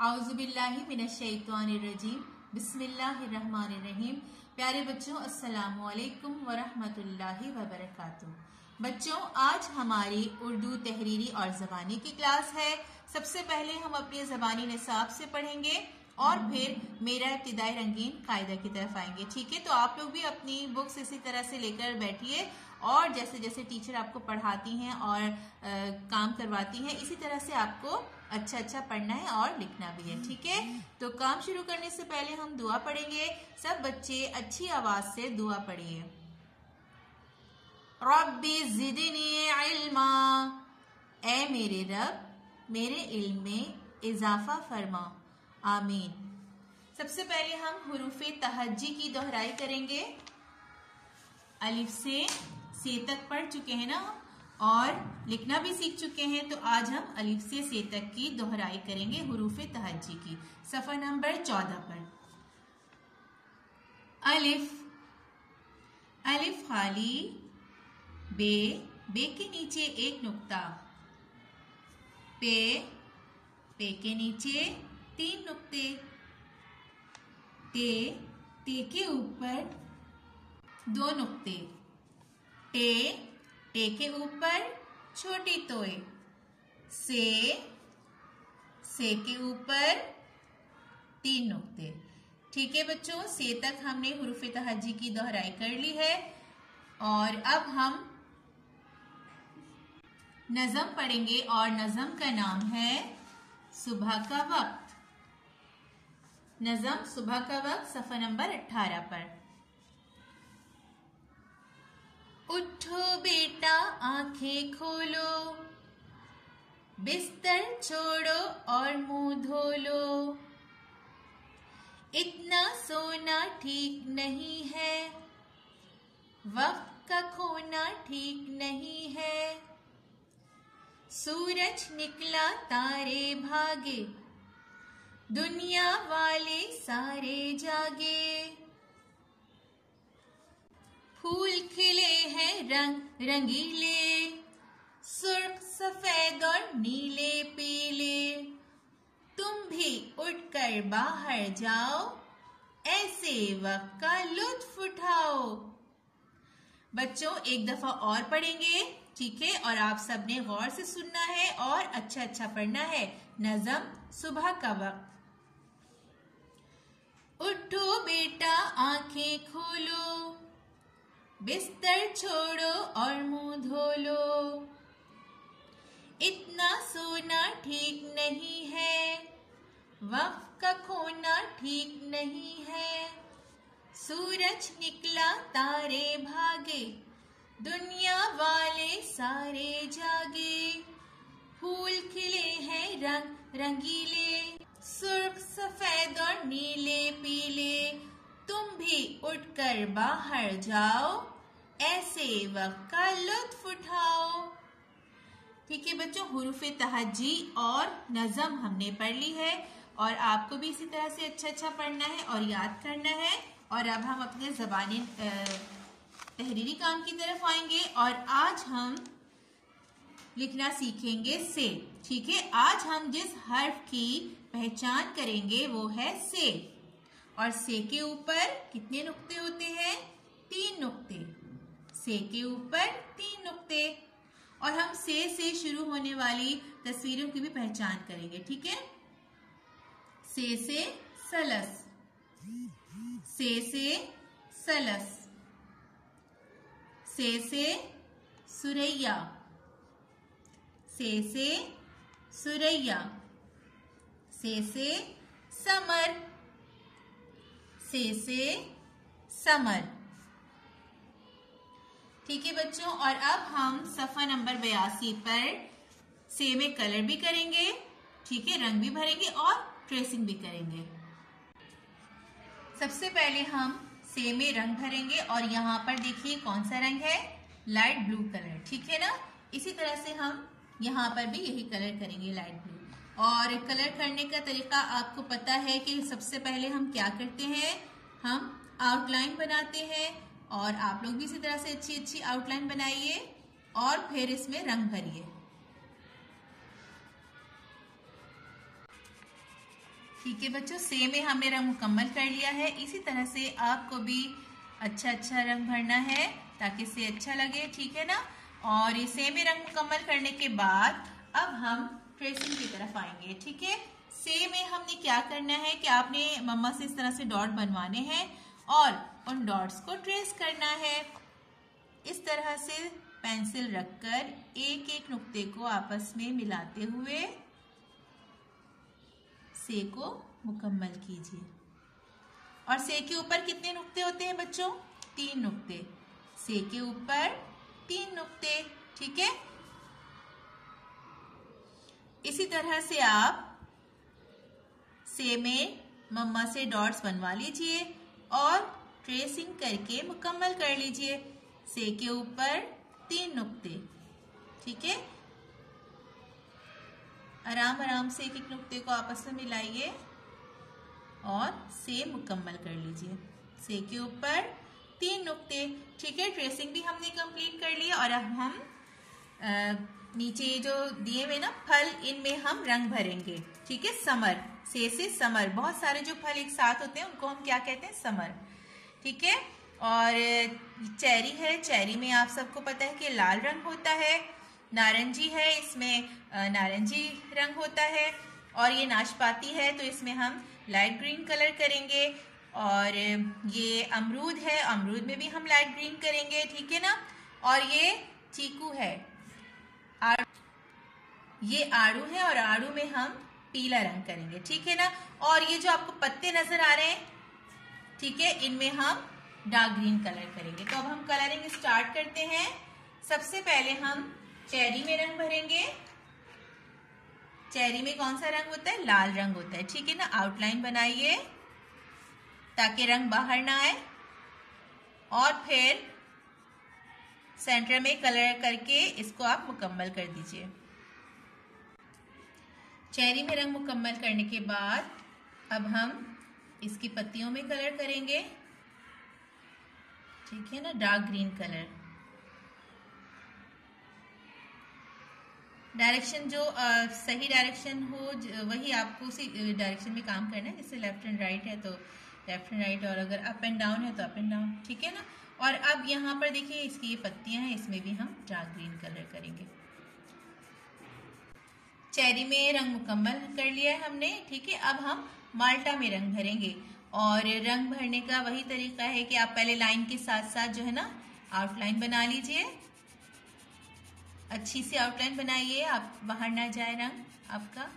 आउज़बिल्लिमिनशैतानिर्रजीम बिस्मिल्लाहिर्रहमानिर्रहीम प्यारे बच्चों अस्सलाम वालेकुम वरहमतुल्लाहि वबरकातुहू। बच्चों आज हमारी उर्दू तहरीरी और जबानी की क्लास है। सबसे पहले हम अपने जबानी निसाब से पढ़ेंगे और फिर मेरा इब्तदाई रंगीन कायदा की तरफ़ आएँगे। ठीक है? तो आप लोग भी अपनी बुक्स इसी तरह से लेकर बैठिए और जैसे जैसे टीचर आपको पढ़ाती हैं और आ, काम करवाती हैं इसी तरह से आपको अच्छा अच्छा पढ़ना है और लिखना भी है, ठीक है? तो काम शुरू करने से पहले हम दुआ पढ़ेंगे। सब बच्चे अच्छी आवाज़ से दुआ पढ़िए। इल्मा। ए मेरे रब, मेरे इल्म में इजाफा फरमा। आमीन। सबसे पहले हम हरूफ तहजी की दोहराई करेंगे। अलिफ से से तक पढ़ चुके हैं ना और लिखना भी सीख चुके हैं तो आज हम अलिफ से से तक की दोहराई करेंगे हरूफ तहजी की सफ़ा नंबर चौदह पर। अलिफ अलिफ खाली, बे बे के नीचे एक नुक्ता, पे पे के नीचे तीन नुक्ते, ते ते के ऊपर दो नुक्ते टे टे के ऊपर छोटी तोय से से के ऊपर तीन नुकते। ठीक है बच्चों, से तक हमने हरूफ तहजी की दोहराई कर ली है। और अब हम नजम पढ़ेंगे और नजम का नाम है सुबह का वक्त। नजम सुबह का वक्त, सफ़ा नंबर अट्ठारह पर। उठो बेटा, आँखें खोलो। बिस्तर छोड़ो और मुँह धो लो इतना सोना ठीक नहीं है। वक्त का खोना ठीक नहीं है। सूरज निकला तारे भागे। दुनिया वाले सारे जागे। फूल खिले हैं रंग रंगीले। सुर्ख, सफ़ेद और नीले, पीले। तुम भी उठकर बाहर जाओ, ऐसे वक्त का लुत्फ उठाओ। बच्चों, एक दफ़ा और पढ़ेंगे, ठीक है? और आप सबने गौर से सुनना है और अच्छा अच्छा पढ़ना है। नजम, सुबह का वक्त। उठो बेटा, आँखें खोलो। बिस्तर छोड़ो और मुँह धो लो। इतना सोना ठीक नहीं है, वक्त का खोना ठीक नहीं है। सूरज निकला, तारे भागे, दुनिया वाले सारे जागे। फूल खिले हैं रंग रंगीले, सुर्ख सफ़ेद और नीले पीले। तुम भी उठकर बाहर जाओ, ऐसे वक्त का लुत्फ उठाओ। ठीक है बच्चों हरूफ तहजी और नजम हमने पढ़ ली है और आपको भी इसी तरह से अच्छा अच्छा पढ़ना है और याद करना है। और अब हम अपने जबानी तहरीरी काम की तरफ़ आएँगे और आज हम लिखना सीखेंगे से। ठीक है, आज हम जिस हर्फ की पहचान करेंगे वो है से। और से के ऊपर कितने नुक्ते होते हैं? तीन नुक्ते। से के ऊपर तीन नुक्ते। और हम से से शुरू होने वाली तस्वीरों की भी पहचान करेंगे, ठीक है? से से सलस। से से सलस। से से सुरैया। से से सुरैया। से से समर। से से, समर। ठीक है बच्चों, और अब हम सफ़ा नंबर बयासी पर से में कलर भी करेंगे, ठीक है, रंग भी भरेंगे और ट्रेसिंग भी करेंगे। सबसे पहले हम से में रंग भरेंगे और यहाँ पर देखिए कौन सा रंग है लाइट ब्लू कलर ठीक है ना? इसी तरह से हम यहाँ पर भी यही कलर करेंगे लाइट ब्लू और कलर करने का तरीका आपको पता है कि सबसे पहले हम क्या करते हैं? हम आउटलाइन बनाते हैं और आप लोग भी इसी तरह से अच्छी अच्छी आउटलाइन बनाइए और फिर इसमें रंग भरिए। ठीक है बच्चों से में हमने रंग मुकम्मल कर लिया है। इसी तरह से आपको भी अच्छा अच्छा रंग भरना है ताकि इसे अच्छा लगे, ठीक है ना? और ये से में रंग मुकम्मल करने के बाद अब हम ट्रेसिंग की तरफ़ आएँगे, ठीक है? से में हमने क्या करना है कि आपने मम्मा से इस तरह से डॉट बनवाने हैं और उन डॉट्स को ट्रेस करना है। इस तरह से पेंसिल रखकर एक एक नुक्ते को आपस में मिलाते हुए से को मुकम्मल कीजिए। और से के ऊपर कितने नुक्ते होते हैं बच्चों? तीन नुक्ते। से के ऊपर तीन नुक्ते, ठीक है? इसी तरह से आप से में मम्मा से डॉट्स बनवा लीजिए और ट्रेसिंग करके मुकम्मल कर लीजिए। से के ऊपर तीन नुक्ते ठीक है? आराम आराम से एक एक नुक्ते को आपस में मिलाइए और से मुकम्मल कर लीजिए। से के ऊपर तीन नुक्ते ठीक है? ट्रेसिंग भी हमने कंप्लीट कर लिया और अब हम आ, नीचे ये जो दिए हुए ना, फल, इनमें हम रंग भरेंगे। ठीक है? समर। से से समर। बहुत सारे जो फल एक साथ होते हैं, उनको हम क्या कहते हैं? समर। ठीक है? और चेरी है। चेरी में आप सबको पता है कि लाल रंग होता है। नारंगी है। इसमें नारंगी रंग होता है। और ये नाशपाती है तो इसमें हम लाइट ग्रीन कलर करेंगे। और ये अमरूद है। अमरूद में भी हम लाइट ग्रीन करेंगे। ठीक है ना? और ये चीकू है। ये आड़ू है और आड़ू में हम पीला रंग करेंगे, ठीक है ना? और ये जो आपको पत्ते नज़र आ रहे हैं, ठीक है, इनमें हम डार्क ग्रीन कलर करेंगे। तो अब हम कलरिंग स्टार्ट करते हैं। सबसे पहले हम चेरी में रंग भरेंगे। चेरी में कौन सा रंग होता है? लाल रंग होता है, ठीक है ना? आउटलाइन बनाइए, ताकि रंग बाहर ना आए। और फिर सेंटर में कलर करके इसको आप मुकम्मल कर दीजिए। चेरी में रंग मुकम्मल करने के बाद अब हम इसकी पत्तियों में कलर करेंगे। ठीक है ना? Dark green colour. डायरेक्शन जो आ, सही डायरेक्शन हो वही आपको उसी डायरेक्शन में काम करना है। जैसे लेफ़्ट एंड राइट है तो लेफ़्ट एंड राइट और अगर अप एंड डाउन है तो अप एंड डाउन। ठीक है ना? और अब यहाँ पर देखिए इसकी ये पत्तियाँ हैं, इसमें भी हम डार्क ग्रीन कलर करेंगे। चेरी में रंग मुकम्मल कर लिया है हमने, ठीक है? अब हम माल्टा में रंग भरेंगे। और रंग भरने का वही तरीका है कि आप पहले लाइन के साथ साथ जो है ना आउटलाइन बना लीजिए। अच्छी सी आउटलाइन बनाइए, आप बाहर ना जाए रंग आपका,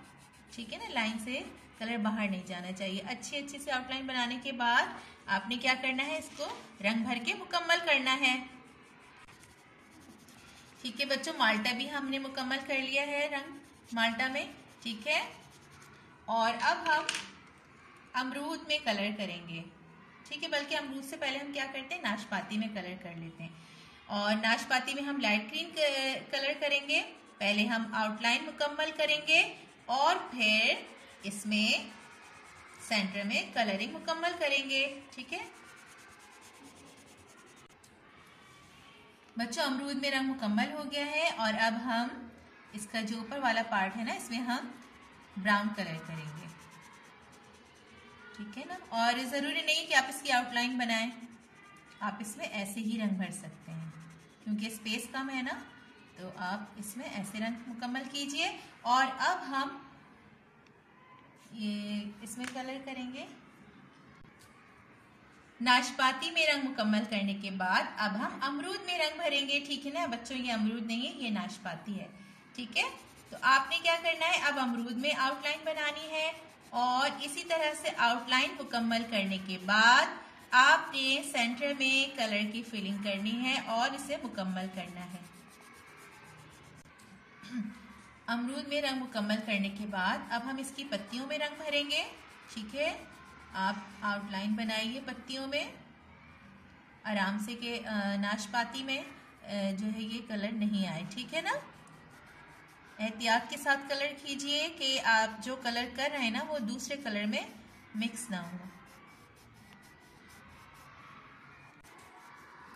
ठीक है ना? लाइन से कलर बाहर नहीं जाना चाहिए। अच्छी अच्छी सी आउटलाइन बनाने के बाद आपने क्या करना है इसको? रंग भर के मुकम्मल करना है। ठीक है बच्चों, माल्टा भी हमने मुकम्मल कर लिया है रंग माल्टा में। ठीक है? और अब हम अमरूद में कलर करेंगे। ठीक है, बल्कि अमरूद से पहले हम क्या करते हैं? नाशपाती में कलर कर लेते हैं। और नाशपाती में हम लाइट ग्रीन कलर करेंगे। पहले हम आउटलाइन मुकम्मल करेंगे और फिर इसमें सेंटर में कलरिंग मुकम्मल करेंगे, ठीक है? बच्चों, अमरूद में रंग मुकम्मल हो गया है और अब हम इसका जो ऊपर वाला पार्ट है ना, इसमें हम ब्राउन कलर करेंगे। ठीक है ना? और ज़रूरी नहीं कि आप इसकी आउटलाइन बनाएँ। आप इसमें ऐसे ही रंग भर सकते हैं, क्योंकि स्पेस कम है ना तो आप इसमें ऐसे रंग मुकम्मल कीजिए। और अब हम ये इसमें कलर करेंगे। नाशपाती में रंग मुकम्मल करने के बाद अब हम अमरूद में रंग भरेंगे, ठीक है ना? बच्चों, ये अमरूद नहीं है, ये नाशपाती है, ठीक है? तो आपने क्या करना है? अब अमरूद में आउटलाइन बनानी है और इसी तरह से आउटलाइन मुकम्मल करने के बाद आपने सेंटर में कलर की फिलिंग करनी है और इसे मुकम्मल करना है। अमरूद में रंग मुकम्मल करने के बाद अब हम इसकी पत्तियों में रंग भरेंगे। ठीक है? आप आउटलाइन बनाइए पत्तियों में। आराम से के नाशपाती में जो है ये कलर नहीं आए। ठीक है ना? एहतियात के साथ कलर कीजिए कि आप जो कलर कर रहे हैं ना, वो दूसरे कलर में मिक्स ना हो।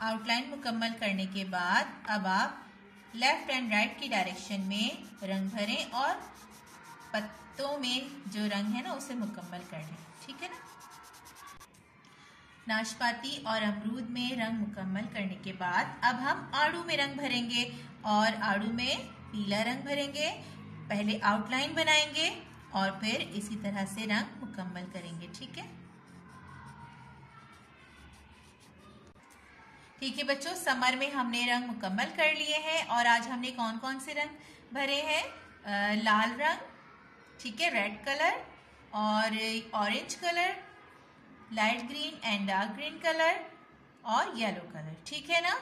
आउटलाइन मुकम्मल करने के बाद अब आप लेफ़्ट एंड राइट की डायरेक्शन में रंग भरें और पत्तों में जो रंग है ना, उसे मुकम्मल कर लें। ठीक है ना? नाशपाती और अमरूद में रंग मुकम्मल करने के बाद अब हम आड़ू में रंग भरेंगे और आड़ू में पीला रंग भरेंगे, पहले आउटलाइन बनाएँगे और फिर इसी तरह से रंग मुकम्मल करेंगे। ठीक है? ठीक है बच्चों, समर में हमने रंग मुकम्मल कर लिए हैं और आज हमने कौन कौन से रंग भरे हैं? लाल रंग, ठीक है रेड कलर और orange colour light green and dark green colour और येलो कलर ठीक है ना?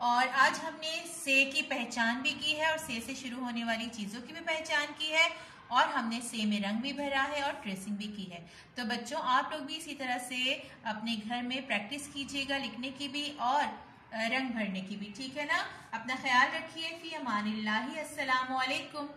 और आज हमने से की पहचान भी की है और से से शुरू होने वाली चीज़ों की भी पहचान की है और हमने से में रंग भी भरा है और ट्रेसिंग भी की है। तो बच्चों, आप लोग भी इसी तरह से अपने घर में प्रैक्टिस कीजिएगा लिखने की भी और रंग भरने की भी, ठीक है ना? अपना ख्याल रखिए। फ़ी अमान लाही वालेकुम